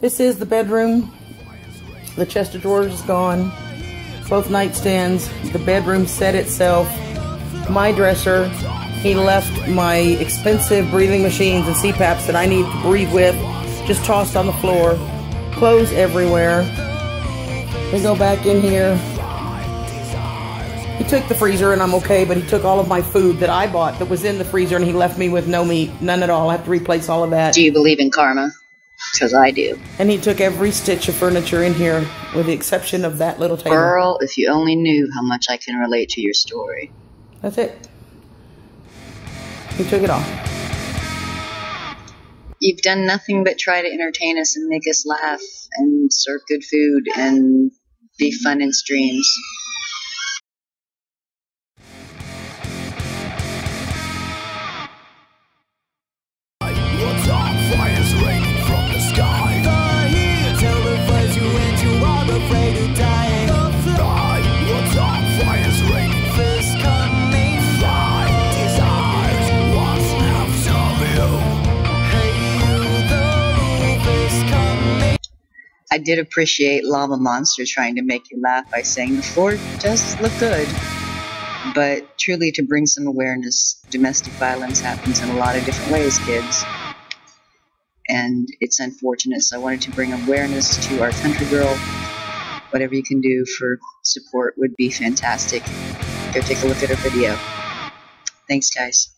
This is the bedroom. The chest of drawers is gone. Both nightstands. The bedroom set itself. My dresser. He left my expensive breathing machines and CPAPs that I need to breathe with just tossed on the floor. Clothes everywhere. We go back in here. He took the freezer and I'm okay, but he took all of my food that I bought that was in the freezer and he left me with no meat, none at all. I have to replace all of that. Do you believe in karma? Because I do. And he took every stitch of furniture in here with the exception of that little table. Girl, if you only knew how much I can relate to your story. That's it. He took it all. You've done nothing but try to entertain us and make us laugh and serve good food and be fun in streams. I did appreciate Lava Monster trying to make you laugh by saying the floor does look good. But truly, to bring some awareness, domestic violence happens in a lot of different ways, kids. And it's unfortunate, so I wanted to bring awareness to our Countreegirl. Whatever you can do for support would be fantastic. Go take a look at her video. Thanks, guys.